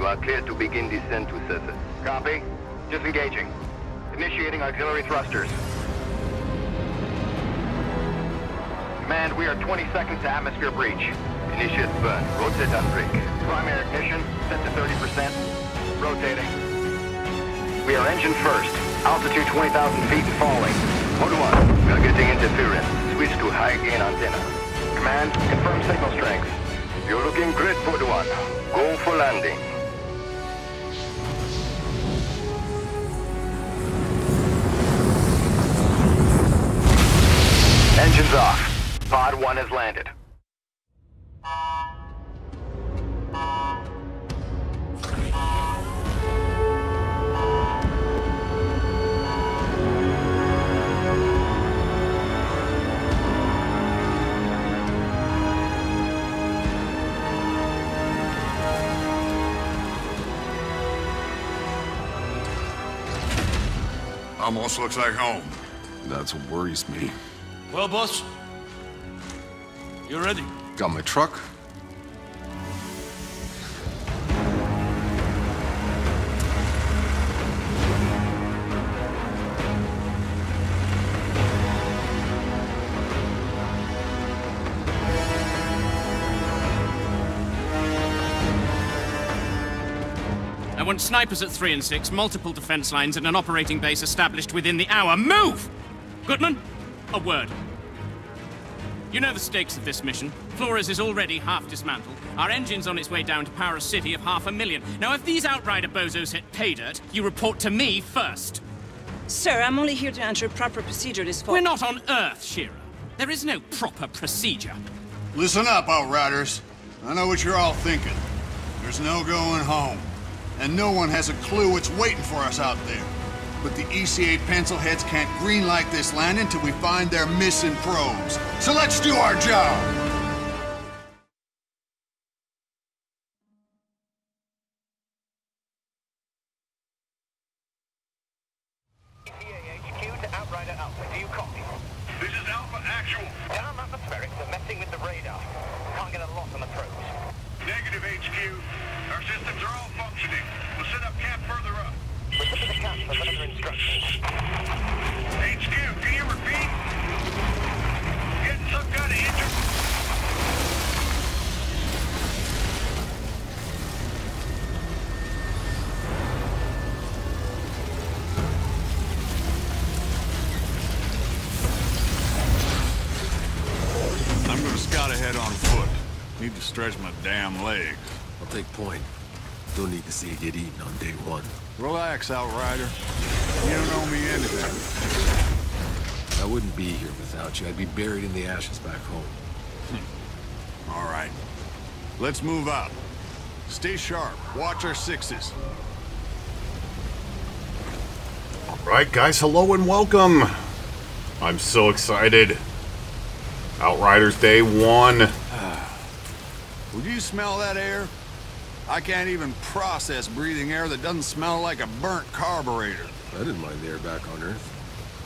Prepare to begin descent to surface. Copy. Disengaging. Initiating auxiliary thrusters. Command, we are 20 seconds to atmosphere breach. Initiate burn. Rotate on rig. Primary ignition, set to 30%. Rotating. We are engine first. Altitude 20,000 feet and falling. Mode 1. We are getting interference. Switch to high gain antenna. Command, confirm signal strength. You're looking great, Mode 1. Go for landing. Engines off. Pod 1 has landed. Almost looks like home. That's what worries me. Well, boss, you ready? Got my truck. I want snipers at 3 and 6, multiple defense lines, and an operating base established within the hour. Move! Goodman, a word. You know the stakes of this mission. Flores is already half dismantled. Our engine's on its way down to power a city of half a million. Now, if these Outrider bozos hit pay dirt, you report to me first. Sir, I'm only here to ensure proper procedure this followed. We're not on Earth, Shira. There is no proper procedure. Listen up, Outriders. I know what you're all thinking. There's no going home. And no one has a clue what's waiting for us out there. But the ECA pencilheads can't greenlight this land until we find their missing probes. So let's do our job! Relax, Outrider. You don't owe me anything. I wouldn't be here without you. I'd be buried in the ashes back home. Hmm. All right. Let's move out. Stay sharp. Watch our sixes. All right, guys, hello and welcome. I'm so excited. Outriders Day 1. Ah. Would you smell that air? I can't even process breathing air that doesn't smell like a burnt carburetor. I didn't mind the air back on Earth.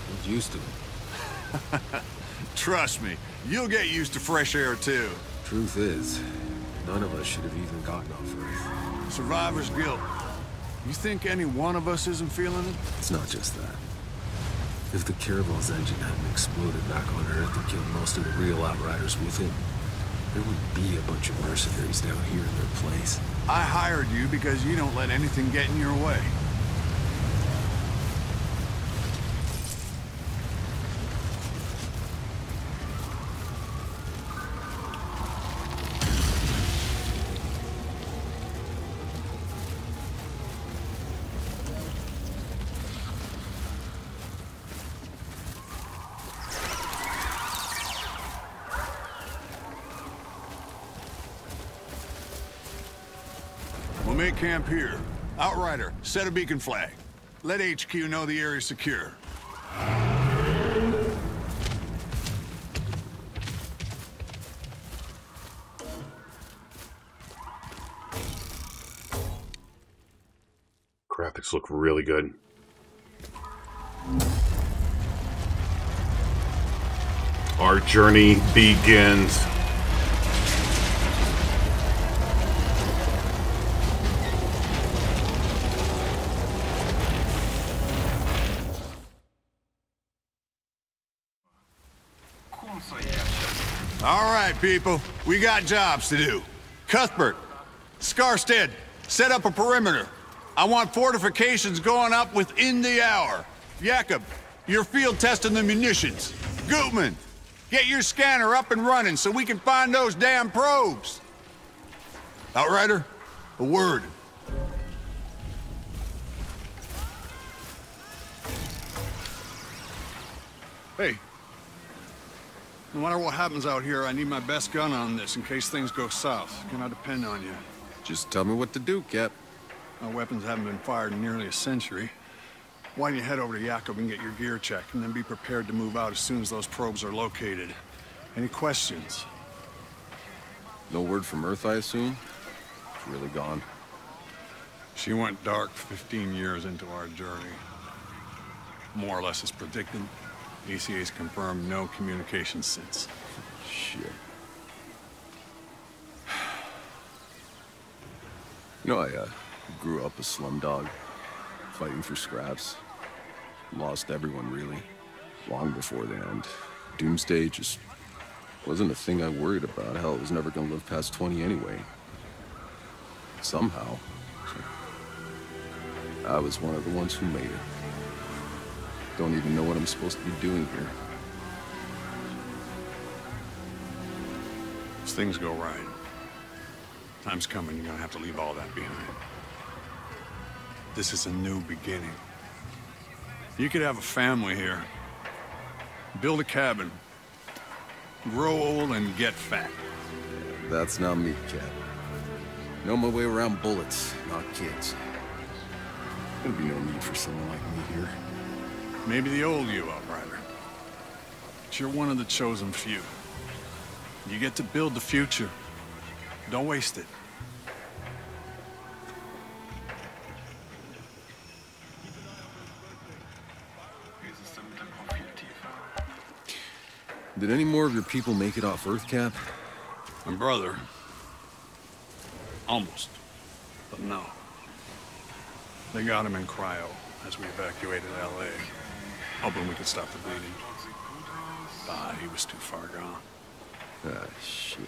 I was used to it. Trust me, you'll get used to fresh air too. Truth is, none of us should have even gotten off Earth. Survivor's guilt. You think any one of us isn't feeling it? It's not just that. If the Caravel's engine hadn't exploded back on Earth and killed most of the real Outriders with it, there would be a bunch of mercenaries down here in their place. I hired you because you don't let anything get in your way. Set a beacon flag. Let HQ know the area's secure. Graphics look really good. Our journey begins. Oh, All right, people. We got jobs to do. Cuthbert, Scarstead, set up a perimeter. I want fortifications going up within the hour. Jakub, you're field testing the munitions. Gutman, get your scanner up and running so we can find those damn probes. Outrider, a word. Hey. No matter what happens out here, I need my best gun on this in case things go south. Can I depend on you? Just tell me what to do, Cap. My weapons haven't been fired in nearly a century. Why don't you head over to Jakub and get your gear checked, and then be prepared to move out as soon as those probes are located. Any questions? No word from Earth, I assume? It's really gone. She went dark 15 years into our journey. More or less as predicted. ECA's confirmed no communication since. Shit. You know, I uh, grew up a slum dog, fighting for scraps. Lost everyone, really. Long before the end. Doomsday just wasn't a thing I worried about. Hell, I was never gonna live past 20 anyway. Somehow. I was one of the ones who made it. Don't even know what I'm supposed to be doing here. As things go right, time's coming you're gonna have to leave all that behind. This is a new beginning. You could have a family here. Build a cabin. Grow old and get fat. That's not me, Cap. Know my way around bullets, not kids. There'll be no need for someone like me here. Maybe the old you, Outrider. But you're one of the chosen few. You get to build the future. Don't waste it. Did any more of your people make it off Earth, Cap? My brother. Almost. But no. They got him in cryo as we evacuated L.A. Hoping we could stop the bleeding. But he was too far gone. Ah, shit.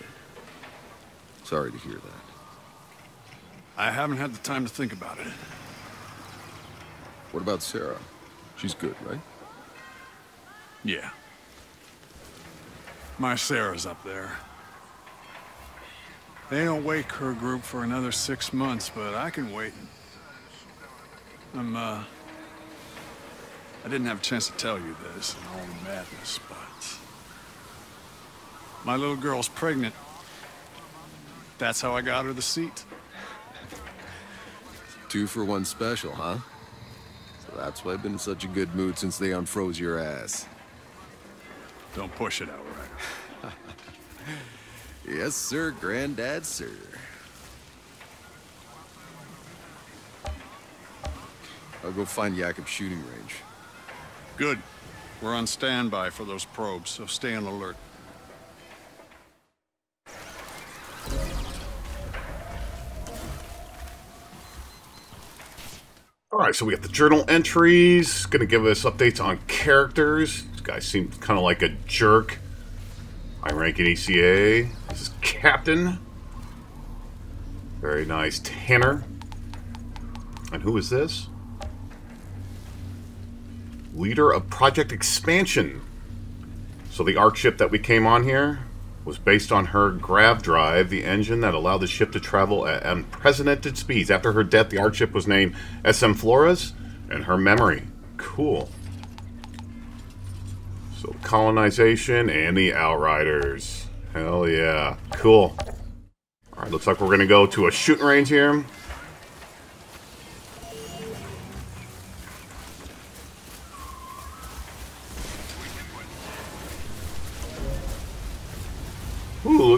Sorry to hear that. I haven't had the time to think about it. What about Sarah? She's good, right? Yeah. My Sarah's up there. They don't wake her group for another six months, but I can wait. I'm, uh... I didn't have a chance to tell you this in all the madness, but... My little girl's pregnant. That's how I got her the seat. Two for one special, huh? So that's why I've been in such a good mood since they unfroze your ass. Don't push it, Outrider. Yes, sir, Granddad, sir. I'll go find Jakub's shooting range. Good. We're on standby for those probes, so stay on alert. All right, so we got the journal entries. Going to give us updates on characters. This guy seems kind of like a jerk. High ranking ECA. This is Captain. Very nice. Tanner. And who is this? Leader of Project Expansion. So the ARC ship that we came on here was based on her grav drive, the engine that allowed the ship to travel at unprecedented speeds. After her death, the ARC ship was named SM Flores in her memory. Cool. So colonization and the Outriders. Hell yeah. Cool. Alright, looks like we're gonna go to a shooting range here.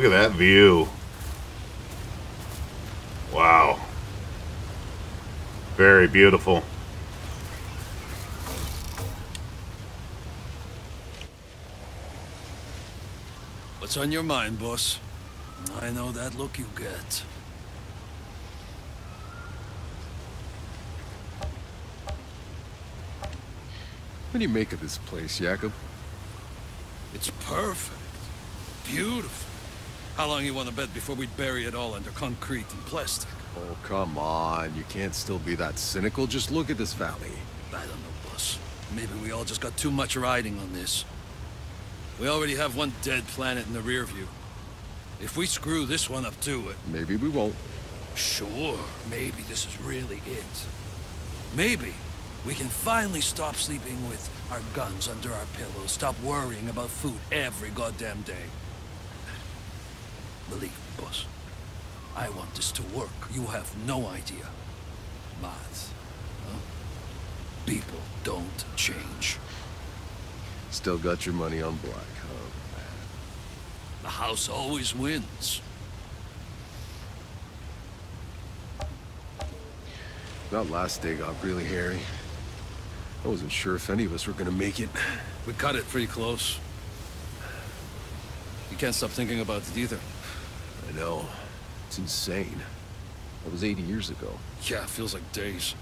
At that view. Wow. Very beautiful. What's on your mind, boss? I know that look you get. What do you make of this place, Jakub? It's perfect. beautiful. How long you want to bet before we bury it all under concrete and plastic? Oh, come on. You can't still be that cynical. Just look at this valley. I don't know, boss. Maybe we all just got too much riding on this. We already have one dead planet in the rear view. If we screw this one up too, it... Maybe we won't. Sure, maybe this is really it. Maybe we can finally stop sleeping with our guns under our pillows, stop worrying about food every goddamn day. Believe me, boss. I want this to work. You have no idea. But, huh? people don't change. Still got your money on black, huh? The house always wins. That last day got really hairy. I wasn't sure if any of us were gonna make it. We cut it pretty close. You can't stop thinking about it either. I know. It's insane. That was 80 years ago. Yeah, it feels like days.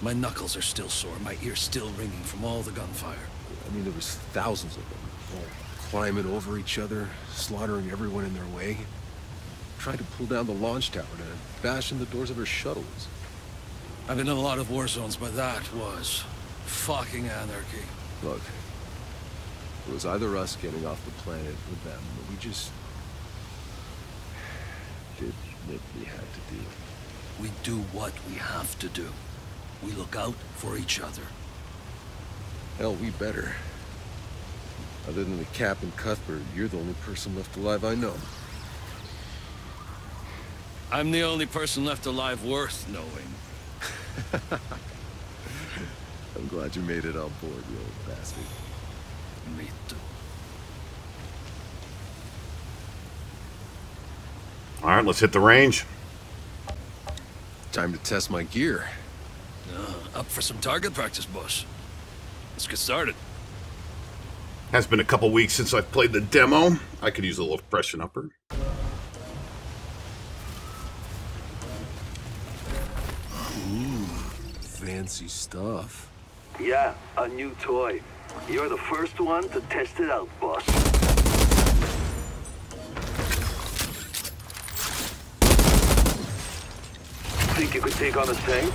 My knuckles are still sore, my ears still ringing from all the gunfire. I mean, there was thousands of them, all climbing over each other, slaughtering everyone in their way. Tried to pull down the launch tower to bash in the doors of our shuttles. I've been in a lot of war zones, but that was fucking anarchy. Look, it was either us getting off the planet or them, but we just did what we had to do. We do what we have to do. We look out for each other. Hell, we better. Other than the Cap and Cuthbert, you're the only person left alive I know. I'm the only person left alive worth knowing. I'm glad you made it on board, you old bastard. Me too. All right, let's hit the range. Time to test my gear. Uh, up for some target practice, boss. Let's get started. Has been a couple weeks since I've played the demo. I could use a little freshen upper. Fancy stuff. Yeah, a new toy. You're the first one to test it out, boss. Think you could take on a tank?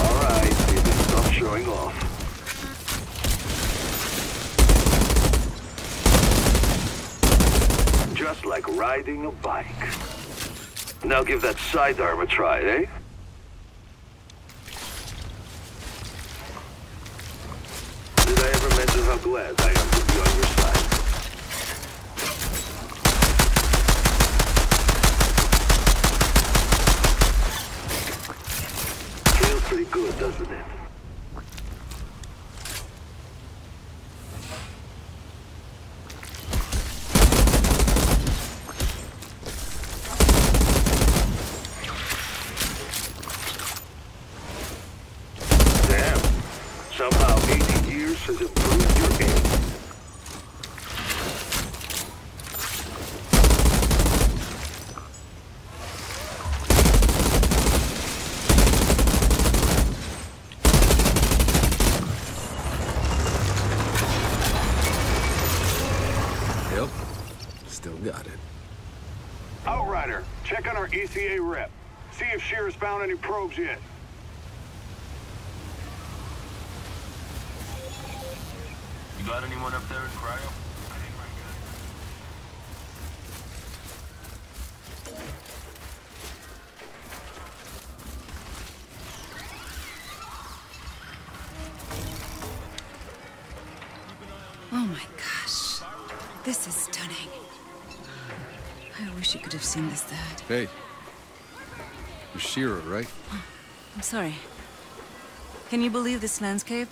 Alright, baby, stop showing off. Just like riding a bike. Now give that sidearm a try, eh? Did I ever mention how glad I am to be on your side? Feels pretty good, doesn't it? Damn. Somehow 80 years has improved your aim. Yep. Still got it. Outrider, check on our ECA rep. See if Shearer's found any probes yet. You got anyone up there in cryo? Oh my gosh. This is stunning. I wish you could have seen this, Dad. Hey. Shira, right? I'm sorry. Can you believe this landscape?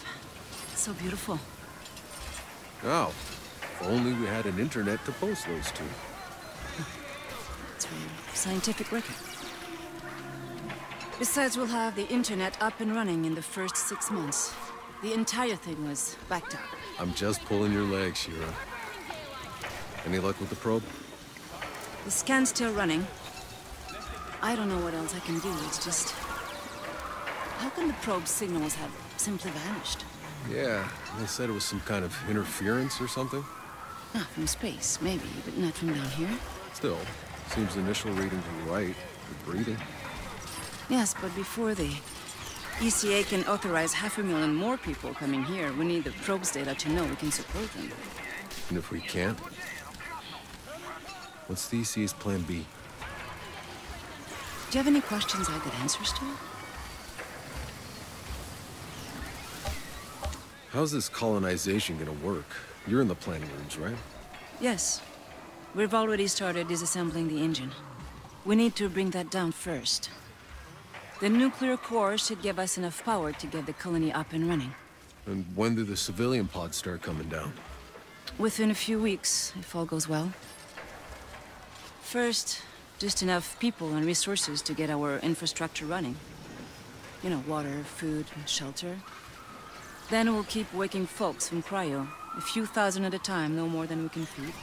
It's so beautiful. Oh. If only we had an internet to post those to. It's from scientific record. Besides, we'll have the internet up and running in the first six months. The entire thing was backed up. I'm just pulling your leg, Shira. Any luck with the probe? The scan's still running. I don't know what else I can do. It's just... How can the probe signals have simply vanished? Yeah, they said it was some kind of interference or something. Ah, from space, maybe, but not from down here. Still, seems the initial readings were right. The breathing. Yes, but before the ECA can authorize half a million more people coming here, we need the probes data to know we can support them. And if we can't? What's the ECA's plan B? Do you have any questions I could answers to? How's this colonization gonna work? You're in the planning rooms, right? Yes. We've already started disassembling the engine. We need to bring that down first. The nuclear core should give us enough power to get the colony up and running. And when do the civilian pods start coming down? Within a few weeks, if all goes well. First, just enough people and resources to get our infrastructure running. You know, water, food, shelter. Then we'll keep waking folks from cryo, a few thousand at a time, no more than we can feed.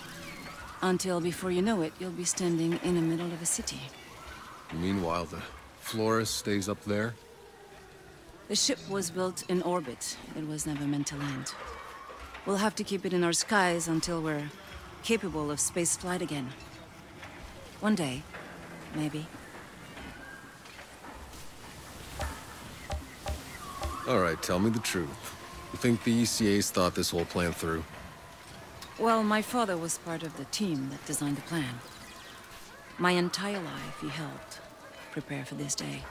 Until before you know it, you'll be standing in the middle of a city. Meanwhile, the Flores stays up there? The ship was built in orbit. It was never meant to land. We'll have to keep it in our skies until we're capable of space flight again. One day, maybe. All right, tell me the truth. You think the ECA's thought this whole plan through? Well, my father was part of the team that designed the plan. My entire life, he helped prepare for this day.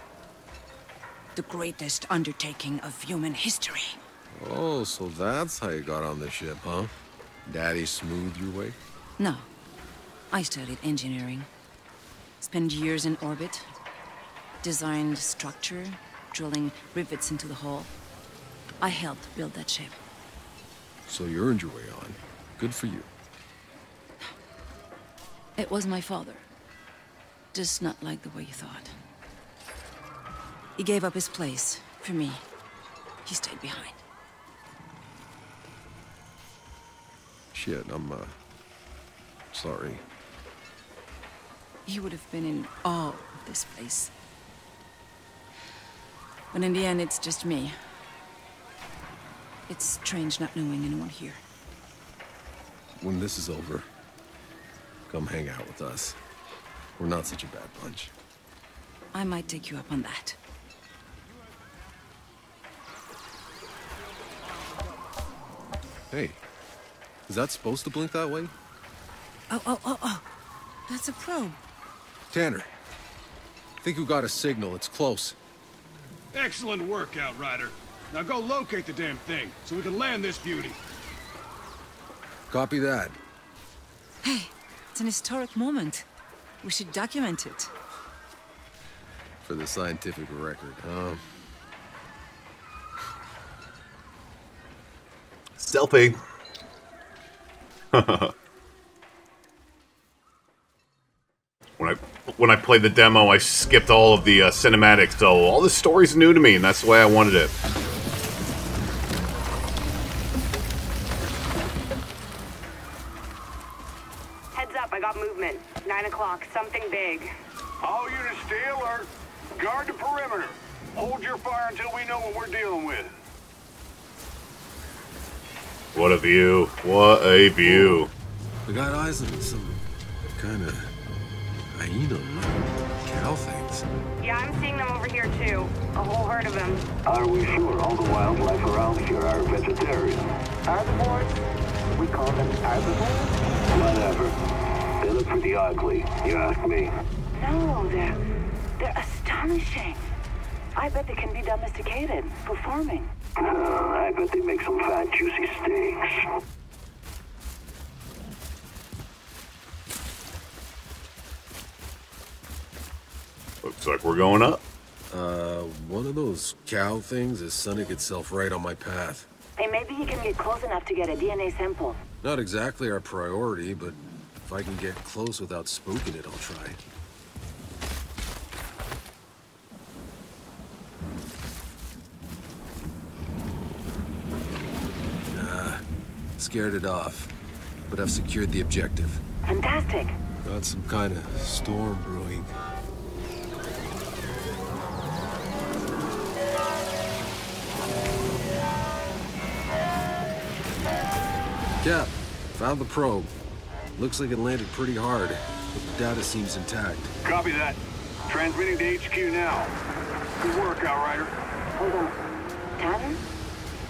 The greatest undertaking of human history. Oh, so that's how you got on the ship, huh? Daddy smoothed your way? No. I studied engineering. Spent years in orbit. Designed structure, drilling rivets into the hull. I helped build that ship. So you earned your way on. Good for you. It was my father. Just not like the way you thought. He gave up his place for me. He stayed behind. Shit, I'm, uh... Sorry. He would have been in awe of this place. But in the end, it's just me. It's strange not knowing anyone here. When this is over, come hang out with us. We're not such a bad bunch. I might take you up on that. Hey, is that supposed to blink that way? Oh, oh, oh, oh. That's a probe. Tanner, I think we got a signal. It's close. Excellent work, Outrider. Now go locate the damn thing, so we can land this beauty. Copy that. Hey, it's an historic moment. We should document it. For the scientific record, huh? Selfie. when I when I played the demo, I skipped all of the uh, cinematics, so all the story's new to me, and that's the way I wanted it. Heads up, I got movement. Nine o'clock, something big. All units stay alert. Guard the perimeter. Hold your fire until we know what we're dealing with. What a view! What a view! We got eyes on some kind of hyena cow things. Yeah, I'm seeing them over here too. A whole herd of them. Are we sure all the wildlife around here are vegetarian? Herbivores? We call them herbivores? Whatever. They look pretty ugly, you ask me. No, they're they're astonishing. I bet they can be domesticated for farming. Uh, I bet they make some fat, juicy steaks. Looks like we're going up. Uh, one of those cow things is sunning itself right on my path. Hey, maybe you can get close enough to get a DNA sample. Not exactly our priority, but if I can get close without spooking it, I'll try. Nah, scared it off. But I've secured the objective. Fantastic. Got some kind of storm brewing. Cap, found the probe. Looks like it landed pretty hard, but the data seems intact. Copy that. Transmitting to HQ now. Good work, Outrider. Hold on. Tanner?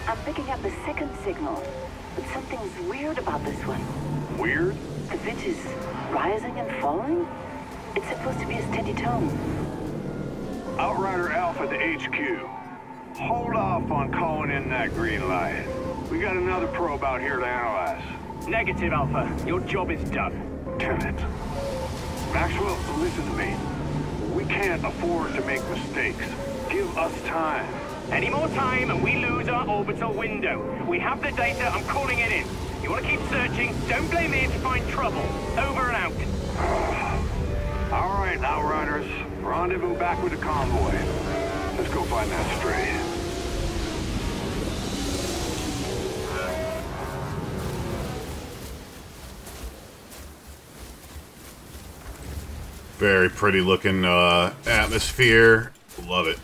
I'm picking up the second signal, but something's weird about this one. Weird? The pitch is rising and falling? It's supposed to be a steady tone. Outrider Alpha to HQ. Hold off on calling in that green light. We got another probe out here to analyze. Negative, Alpha. Your job is done. Damn it. Maxwell, listen to me. We can't afford to make mistakes. Give us time. Any more time and we lose our orbital window. We have the data, I'm calling it in. You want to keep searching, don't blame me if you find trouble. Over and out. All right, Outriders. Rendezvous back with the convoy. Let's go find that stray. Very pretty looking uh, atmosphere. Love it.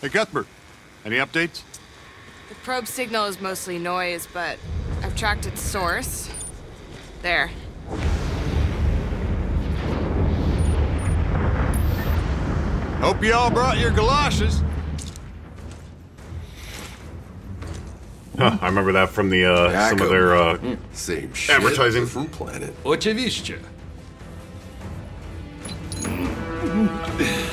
Hey, Cuthbert. Any updates? The probe signal is mostly noise, but I've tracked its source. There. Hope you all brought your galoshes. Huh, I remember that from the uh, some of their uh, Same shit, advertising. different planet. Oczywiście.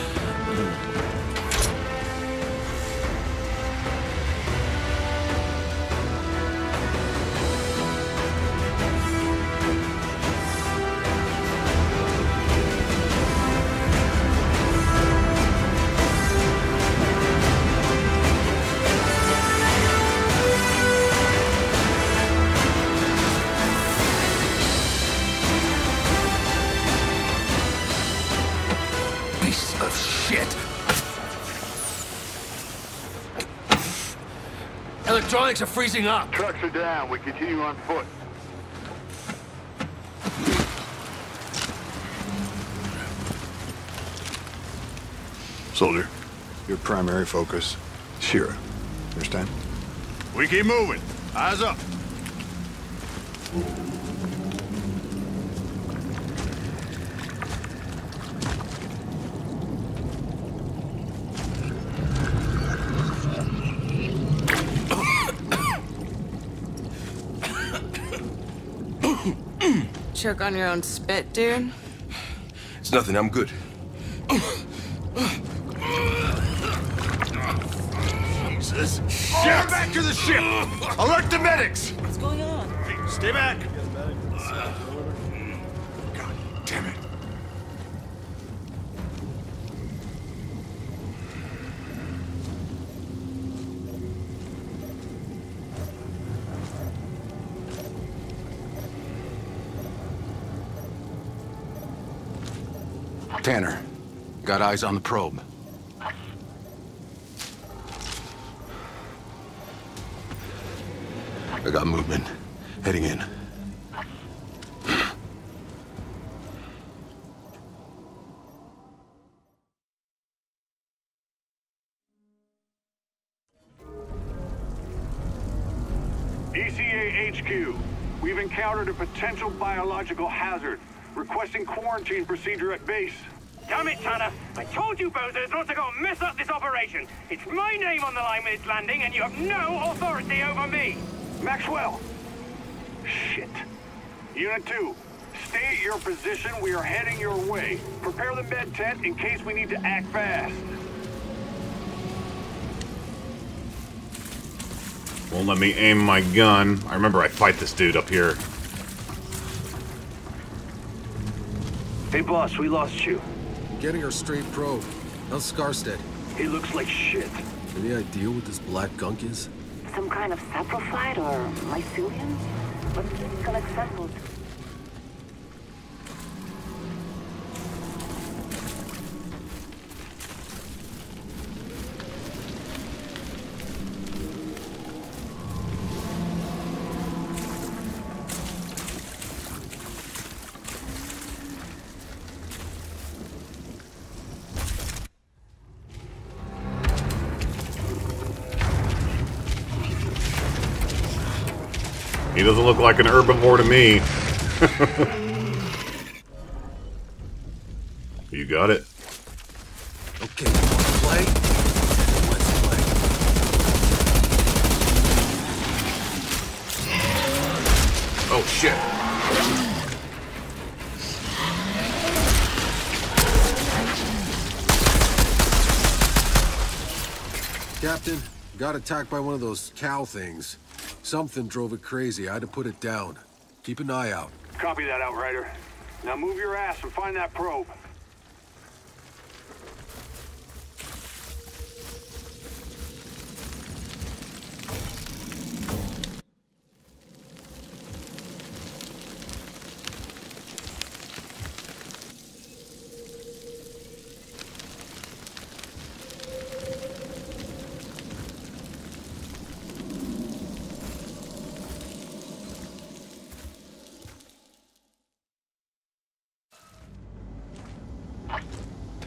Electronics are freezing up. Trucks are down. We continue on foot. Soldier, your primary focus, Shira. Understand? We keep moving. Eyes up. Choke on your own spit, dude. It's nothing, I'm good. Jesus. Get back to the ship! Alert the medics! What's going on? Stay back! Got eyes on the probe. I got movement. Heading in. ECA HQ. We've encountered a potential biological hazard. Requesting quarantine procedure at base. Damn it, Tanner! I told you bozos not to go and mess up this operation. It's my name on the line with its landing, and you have no authority over me. Maxwell! Shit. Unit 2, stay at your position. We are heading your way. Prepare the med tent in case we need to act fast. Won't let me aim my gun. I remember I fight this dude up here. Hey, boss, we lost you. Getting our straight probe. How's Scarstead? He looks like shit. Any idea what this black gunk is? Some kind of saprophyte or mycelium? But collect samples. He doesn't look like an herbivore to me. you got it. Okay, play? Let's play. Oh shit. Captain, got attacked by one of those cow things. Something drove it crazy. I had to put it down. Keep an eye out. Copy that, Outrider. Now move your ass and find that probe.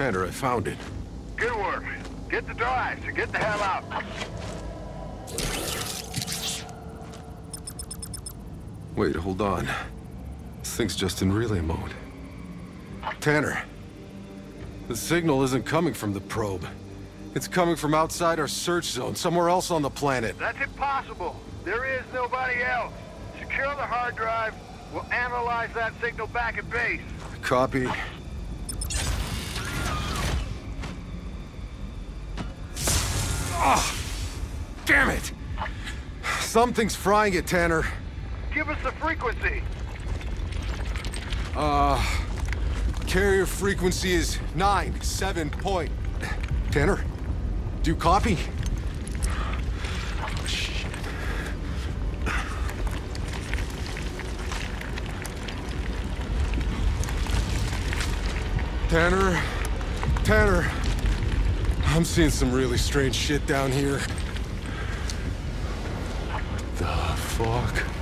Tanner, I found it. Good work. Get the drive, and get the hell out. Wait, hold on. This thing's just in relay mode. Tanner, the signal isn't coming from the probe. It's coming from outside our search zone, somewhere else on the planet. That's impossible. There is nobody else. Secure the hard drive. We'll analyze that signal back at base. Copy. Ah! Damn it! Something's frying it, Tanner. Give us the frequency. Uh... Carrier frequency is 9, 7 point... Tanner? Do you copy? Oh, shit. Tanner? Tanner? I'm seeing some really strange shit down here. What the fuck?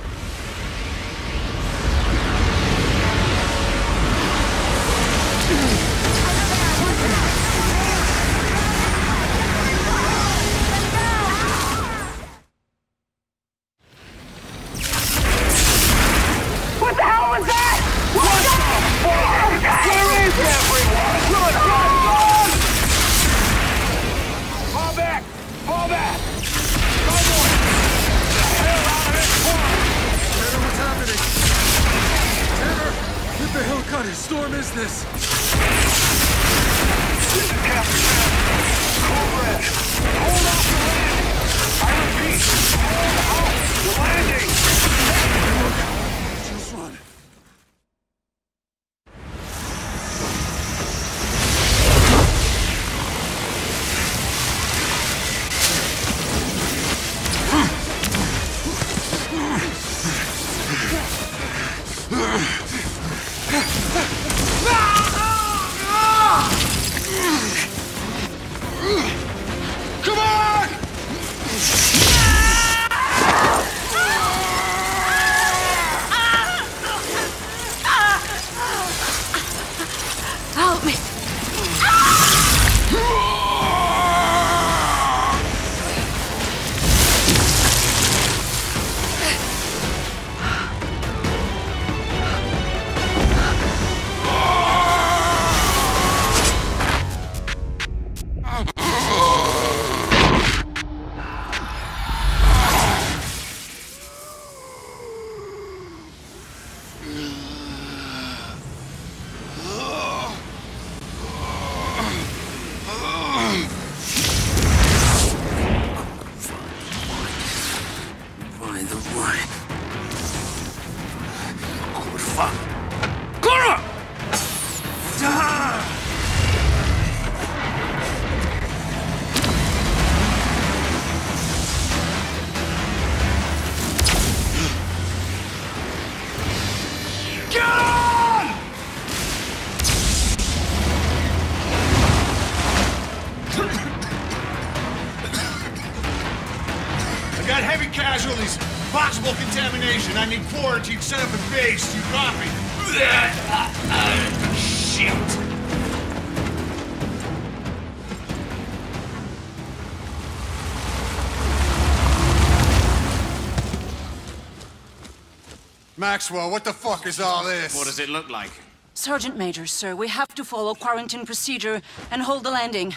Maxwell, what the fuck is all this? What does it look like? Sergeant Major, sir, we have to follow quarantine procedure and hold the landing.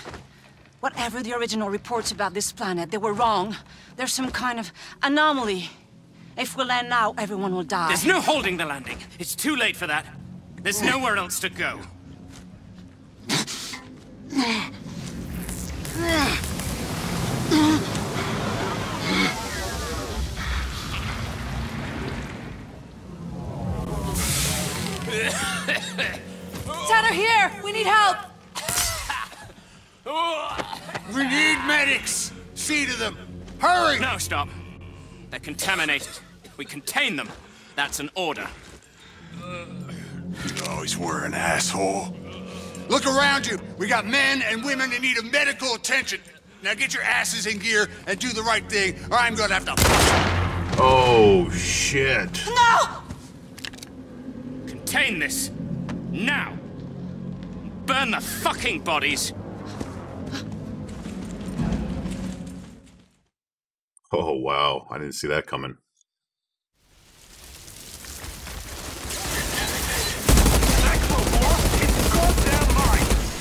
Whatever the original reports about this planet, they were wrong. There's some kind of anomaly. If we land now, everyone will die. There's no holding the landing. It's too late for that. There's nowhere else to go. Hurry! No, stop. They're contaminated. We contain them. That's an order. You always were an asshole. Look around you. We got men and women in need of medical attention. Now get your asses in gear and do the right thing, or I'm gonna have to. Oh, shit. No! Contain this. Now. Burn the fucking bodies. Oh, wow. I didn't see that coming.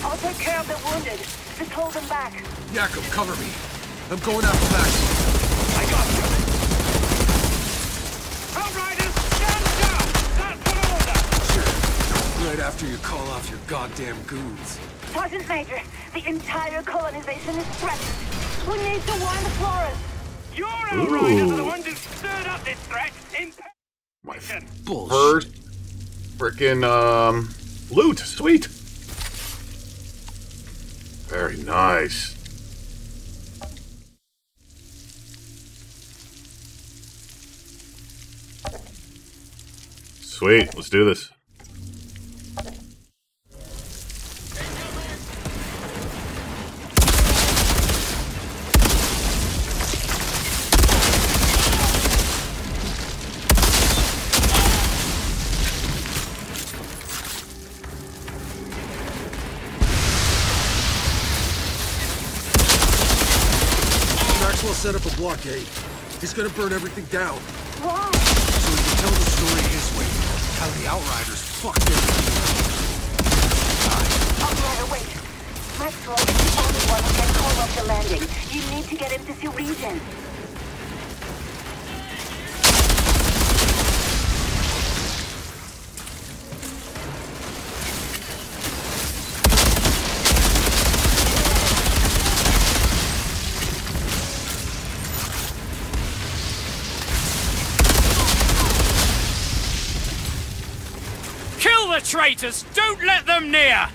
I'll take care of the wounded. Just hold them back. Jakub, cover me. I'm going out the back. I got you. Outriders, stand down! That's an order! Sure. Right after you call off your goddamn goons. Sergeant Major, the entire colonization is threatened. We need to warn the Flores. Your outriders are the ones who stirred up this threat in My bullshit. First freaking um loot. Sweet. Very nice. Sweet, let's do this. okay? He's gonna burn everything down. Whoa. So he can tell the story his way, how the Outriders fucked everything up. Operator, wait. Maxwell is the only one who can call off the landing. You need to get him to region. traitors! Don't let them near!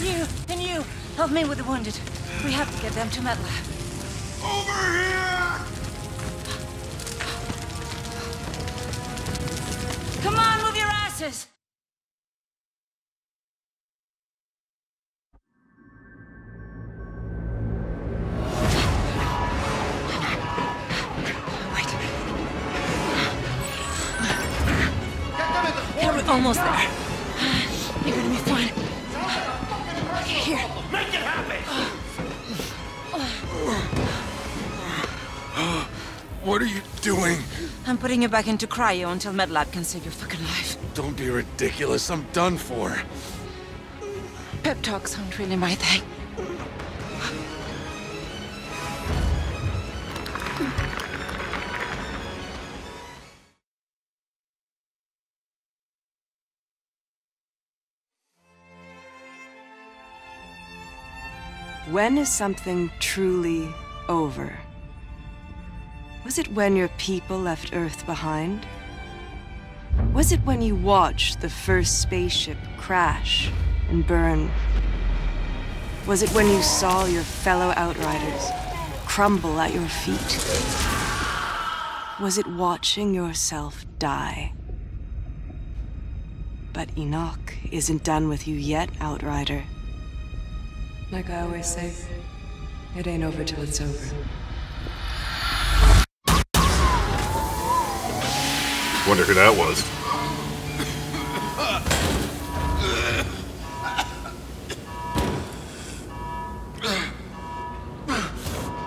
you, and you, help me with the wounded. We have to get them to MedLab. Over here! Come on, move your asses! you back into cryo until MedLab can save your fucking life. Don't be ridiculous. I'm done for. Pep talks aren't really my thing. When is something truly over? Was it when your people left Earth behind? Was it when you watched the first spaceship crash and burn? Was it when you saw your fellow Outriders crumble at your feet? Was it watching yourself die? But Enoch isn't done with you yet, Outrider. Like I always say, it ain't over till it's over. Wonder who that was.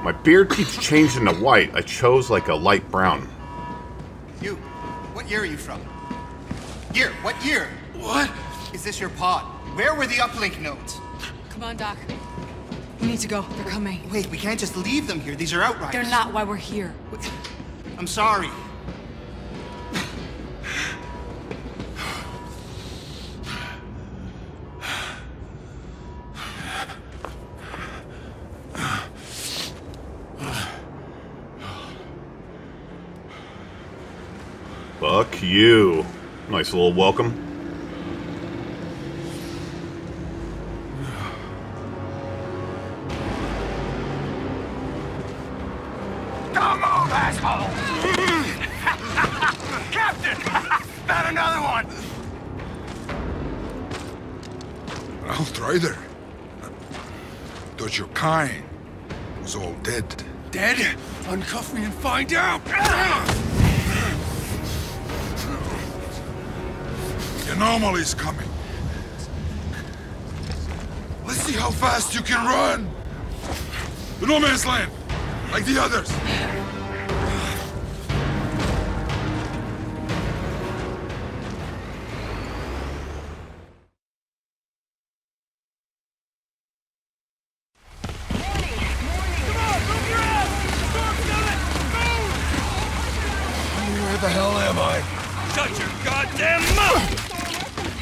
My beard keeps changing to white. I chose like a light brown. You, what year are you from? Year, what year? What? Is this your pod? Where were the uplink nodes? Come on, Doc. We need to go. They're coming. Wait, we can't just leave them here. These are outriders. They're not why we're here. I'm sorry. You. Nice little welcome. Anomaly's coming. Let's see how fast you can run. The no man's land, like the others. Where the hell am I? Shut your goddamn mouth!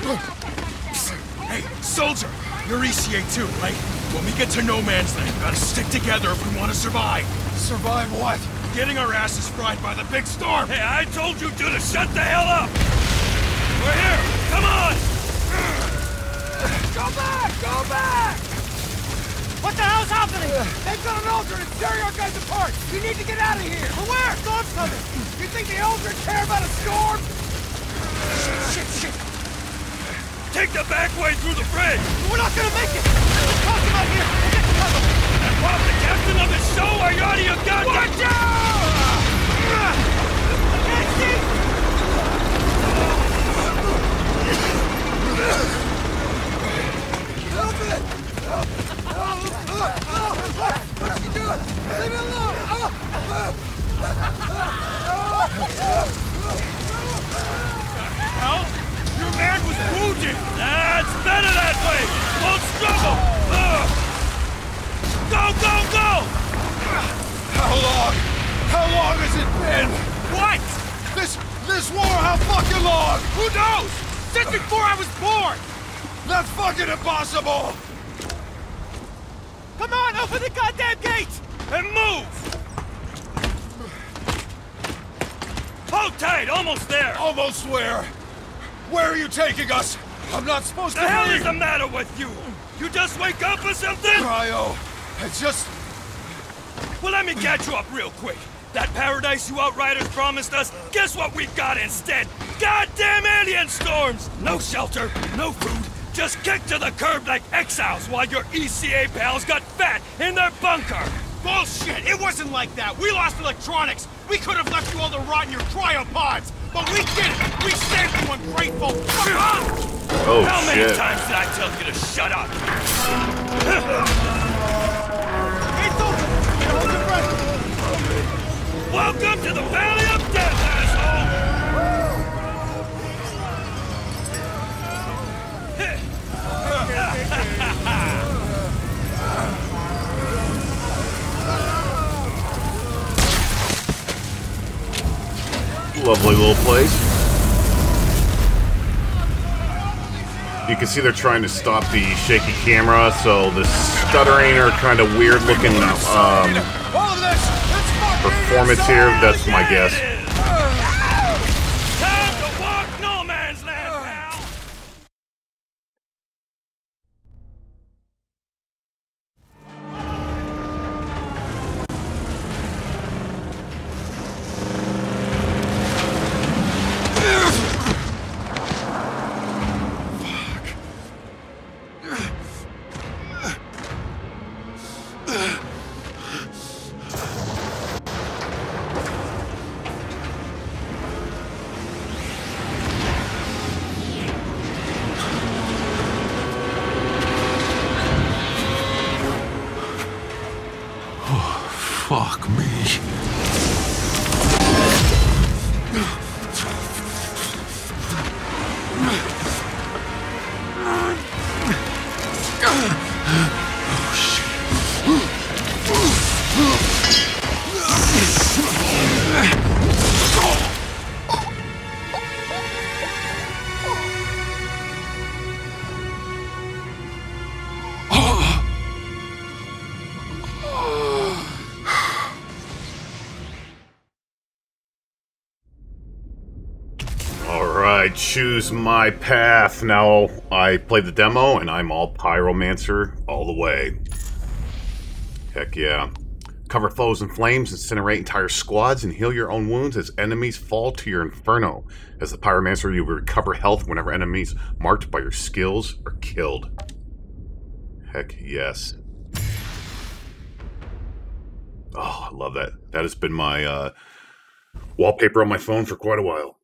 Hey, soldier! You're ECA too, right? When we get to no man's land, we gotta stick together if we want to survive. Survive what? Getting our asses fried by the big storm! Hey, I told you two to shut the hell up! We're here! Come on! Go back! Go back! What the hell's happening? They've got an Altered and tearing our guys apart! You need to get out of here! But where? Storm's coming! You think the Altered care about a storm? Shit, shit, shit! Take the back way through the bridge! We're not gonna make it! Let's cross them out here! We'll get to cover! And while the captain of the show, are you out of your goddamn... Watch out! I can't see! Help it! Help! Help! Help! What's he doing? Leave me alone! Your man was wounded! That's better that way! Won't struggle! Ugh. Go, go, go! How long? How long has it been? What? This this war, how fucking long? Who knows? Since before I was born! That's fucking impossible! Come on, open the goddamn gate! And move! Hold tight, almost there! Almost where? Where are you taking us? I'm not supposed to- the to hell be- is the matter with you? You just wake up or something? Cryo, I just... Well, let me catch you up real quick. That paradise you outriders promised us, guess what we got instead? Goddamn alien storms! No shelter, no food, just kicked to the curb like exiles while your ECA pals got fat in their bunker! Bullshit! It wasn't like that! We lost electronics! We could have left you all to rot in your cryopods! But we did it! We saved you ungrateful! Come on! Oh, How many times did I tell you to shut up? Hey, soldier! Hold your breath! Welcome to the Valley Lovely little place. You can see they're trying to stop the shaky camera, so the stuttering or kind of weird looking um, performance here, that's my guess. Fuck me. Choose my path. Now I played the demo and I'm all pyromancer all the way. Heck yeah. Cover foes in flames, incinerate entire squads, and heal your own wounds as enemies fall to your inferno. As the pyromancer, you recover health whenever enemies marked by your skills are killed. Heck yes. Oh, I love that. That has been my uh, wallpaper on my phone for quite a while.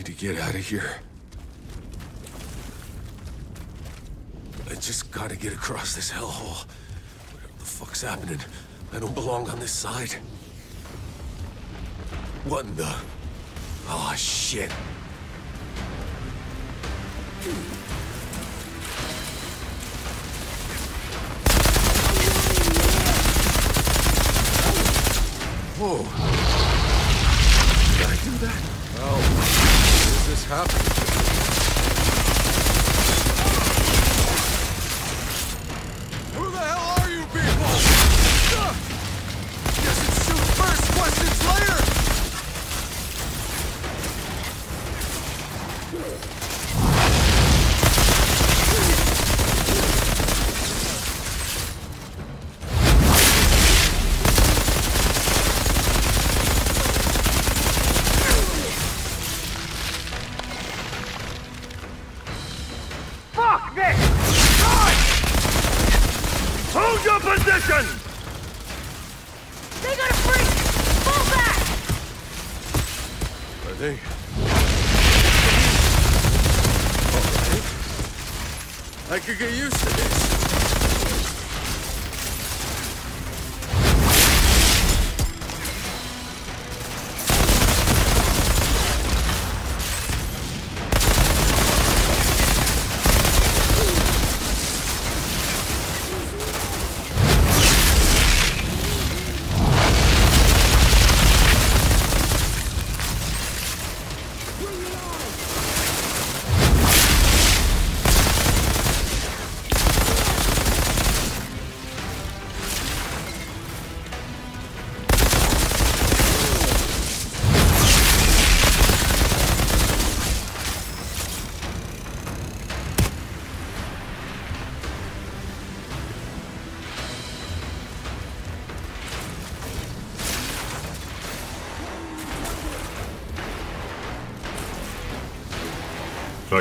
Need to get out of here. I just gotta get across this hellhole. Whatever the fuck's happening, I don't belong on this side. What in the... Oh, shit. Whoa. How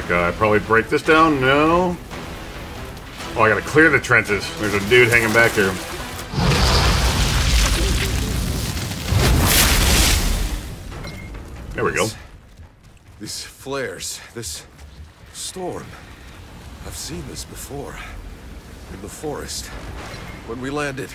Fuck, uh, I probably break this down? No. Oh, I gotta clear the trenches. There's a dude hanging back here. There we go. These flares, this storm. I've seen this before. In the forest. When we landed.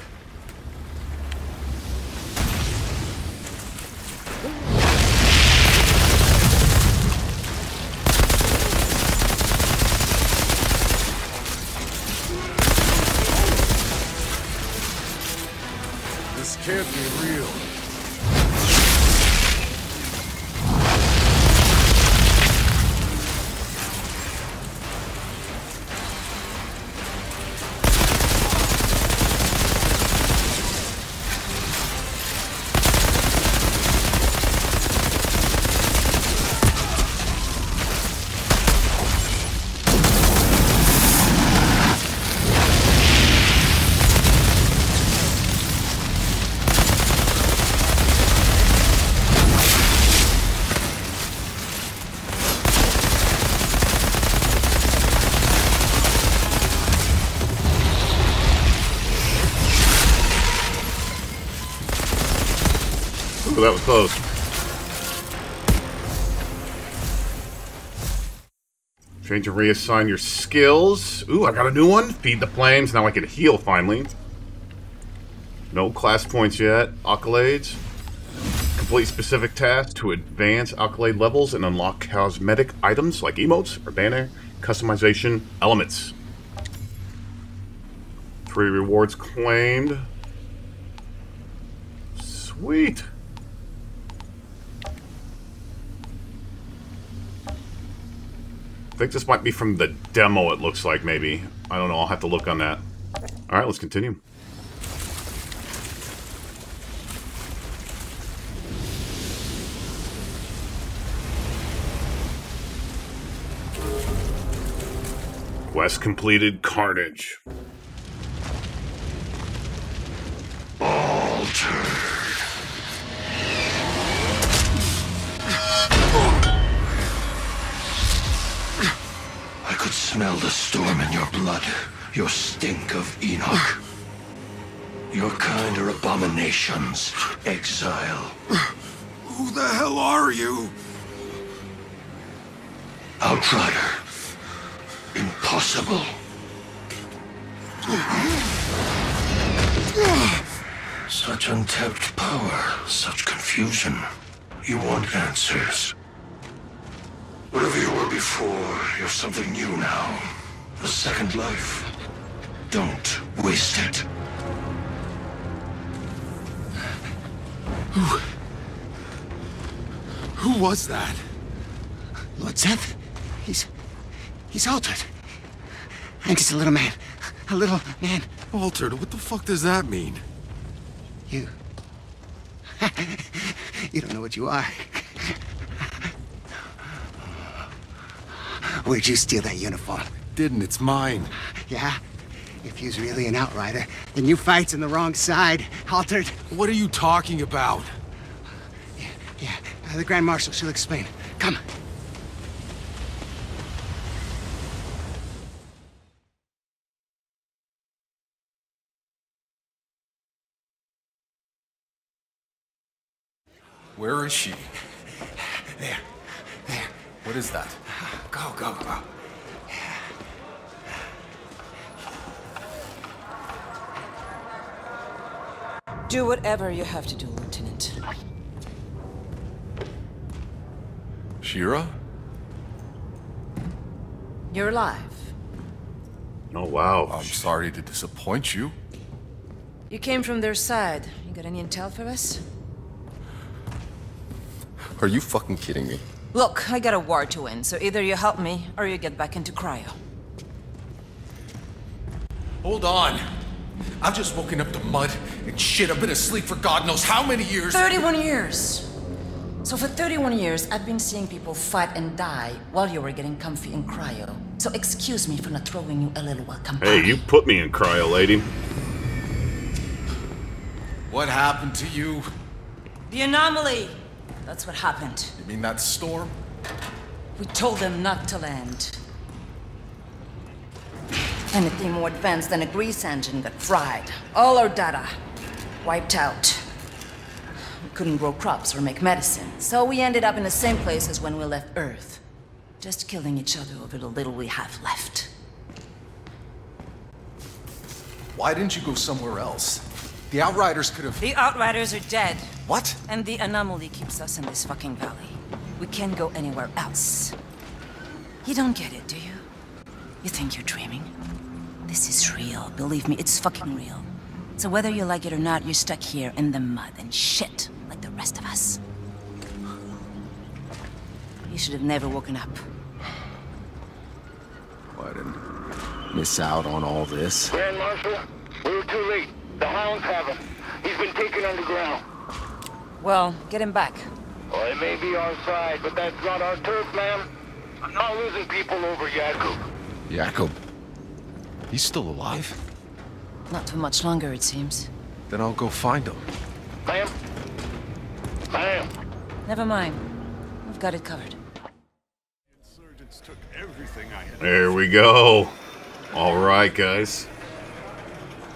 But that was close. Change and reassign your skills. Ooh, I got a new one. Feed the flames. Now I can heal finally. No class points yet. Accolades. Complete specific tasks to advance accolade levels and unlock cosmetic items like emotes or banner customization elements. Three rewards claimed. Sweet. I think this might be from the demo, it looks like, maybe. I don't know, I'll have to look on that. Alright, let's continue. Quest completed, Carnage. I could smell the storm in your blood, your stink of Enoch. Your kind are abominations, exile. Who the hell are you? Outrider. Impossible. Such untapped power, such confusion. You want answers. Whatever you were before, you're something new now. A second life. Don't waste it. Who? Who was that? Lord Seth? He's... he's altered. And he's a little man. A little man. Altered? What the fuck does that mean? You. you don't know what you are. Where'd you steal that uniform? Didn't, it's mine. Yeah? If you's really an outrider, then you fights on the wrong side, altered. What are you talking about? Yeah, uh, the Grand Marshal, she'll explain. Come. Where is she? There. There. What is that? Go, go, go. Do whatever you have to do, Lieutenant. Shira? You're alive. Oh, wow. I'm sorry to disappoint you. You came from their side. You got any intel for us? Are you fucking kidding me? Look, I got a war to win, so either you help me, or you get back into cryo. Hold on. I've just woken up to mud and shit. I've been asleep for God knows how many years. 31 years! So for 31 years, I've been seeing people fight and die while you were getting comfy in cryo. So excuse me for not throwing you a little welcome Hey, you put me in cryo, lady. What happened to you? The anomaly! That's what happened. You mean that storm? We told them not to land. Anything more advanced than a grease engine got fried. All our data wiped out. We couldn't grow crops or make medicine, so we ended up in the same place as when we left Earth. Just killing each other over the little we have left. Why didn't you go somewhere else? The Outriders could have... The Outriders are dead. What? And the anomaly keeps us in this fucking valley. We can't go anywhere else. You don't get it, do you? You think you're dreaming? This is real. Believe me, it's fucking real. So whether you like it or not, you're stuck here in the mud and shit like the rest of us. You should have never woken up. Why didn't miss out on all this? Grand Marshal, we were too late. The Hounds have him. He's been taken underground. Well, get him back. Well, it may be our side, but that's not our turf, ma'am. I'm not losing people over Jakub. Jakub. He's still alive? Not for much longer, it seems. Then I'll go find him. Ma'am? Ma'am? Never mind. We've got it covered. There we go. Alright, guys.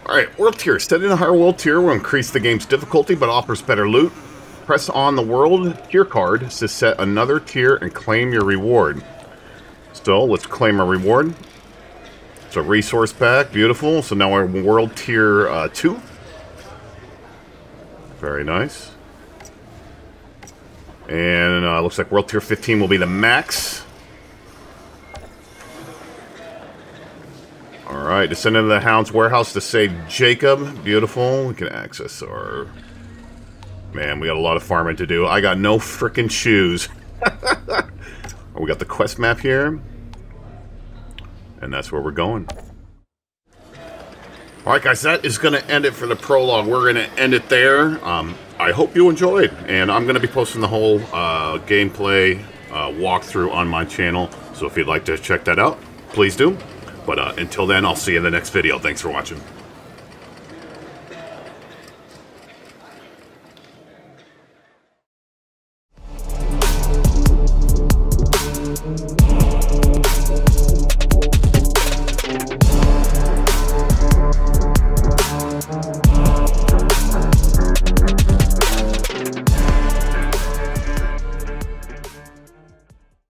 Alright, world tier. Set in a higher world tier will increase the game's difficulty but offers better loot. Press on the world tier card to set another tier and claim your reward. So let's claim our reward. It's a resource pack, beautiful. So now we're world tier uh, 2. Very nice. And uh, looks like world tier 15 will be the max. Alright, descend into the Hound's warehouse to save Jakub. Beautiful. We can access our... Man, we got a lot of farming to do. I got no freaking shoes. we got the quest map here. And that's where we're going. Alright guys, that is going to end it for the prologue. We're going to end it there. Um, I hope you enjoyed. And I'm going to be posting the whole uh, gameplay uh, walkthrough on my channel. So if you'd like to check that out, please do. But uh, until then, I'll see you in the next video. Thanks for watching.